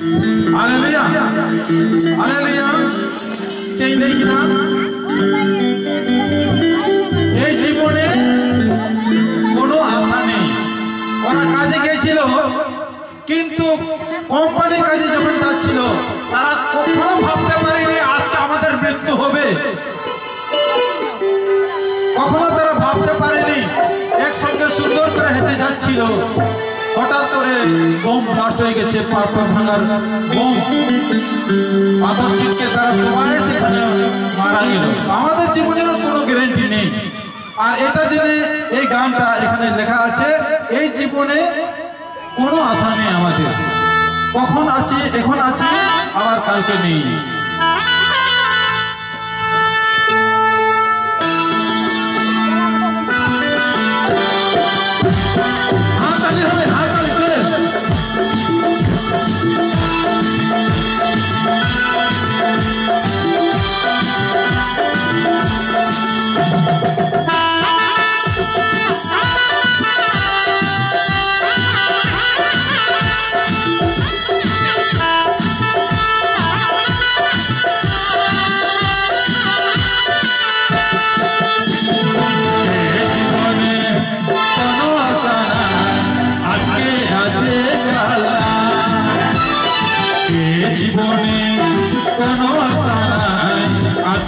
Hallelujah. Hallelujah. সেই নেই কিনা এই জীবনে কোনো আশা নেই ওরা কাজে গেছিল কিন্তু কোম্পানির কাজে যখন যাচ্ছিল তারা কখনো ভাবতে পারেনি আজকে আমাদের মৃত্যু হবে কখনো তারা ভাবতে পারেনি একসঙ্গে সুন্দর করে হেঁটে যাচ্ছিল হঠাৎ করে বোম ব্লাস্ট হয়ে গেছে পাথর ভাঙার বোম পাথর ছিটকে তারা সবাই সেখানে মারা গেল আমাদের জীবনেরও কোনো গ্যারেন্টি নেই আর এটা জেনে এই গানটা এখানে লেখা আছে এই জীবনে কোনো আশা নেই আমাদের কখন আছে এখন আছি আবার কালকে নেই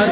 আছে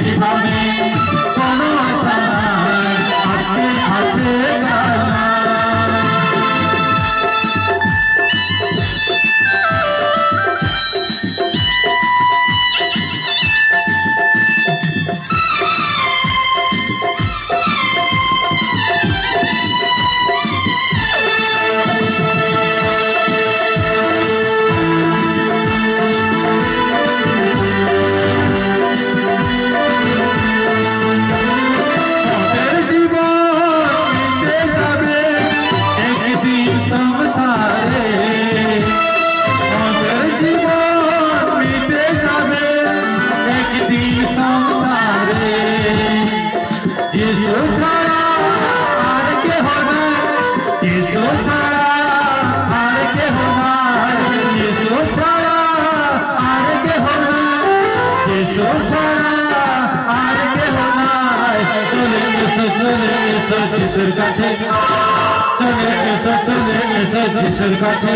सच सरकसे चले के सच चले के सच सरकसे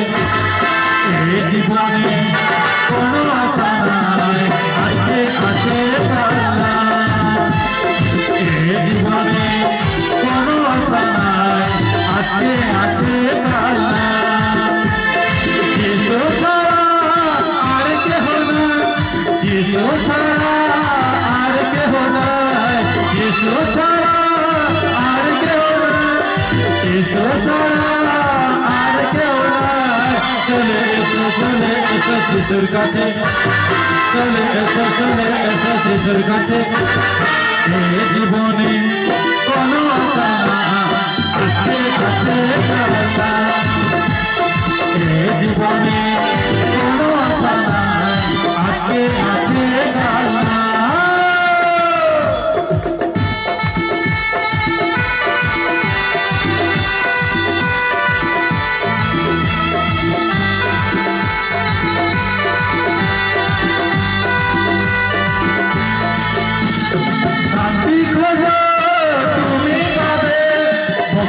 ए दीवाने कोनो आसानाए आते आते पाला ए दीवाने कोनो आसानाए आते आते पाला ये तो सारा आर के होना ये तो सारा आर के होना ये तो सारा আর কেউ চলে এসো চলে এসো শিশুর কাছে চলে এসো চলে এসো শিশুর কাছে জীবনে কোনো কাছে জীবনে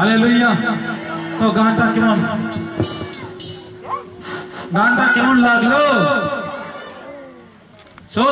अरे तो गांठा क्यों गांटा केमन लागलो